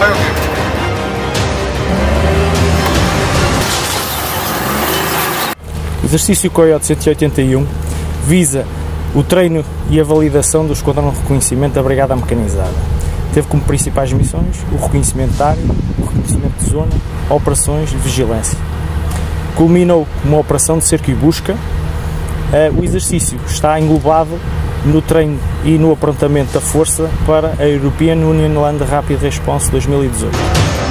Vai ouvir. O exercício Coyote 181 visa o treino e a validação do Esquadrão de Reconhecimento da Brigada Mecanizada. Teve como principais missões o reconhecimento de área, o reconhecimento de zona, operações de vigilância. Culminou com uma operação de cerco e busca. Eh, o exercício está englobado no treino e no aprontamento da força para a European Union Land Rapid Response 2018.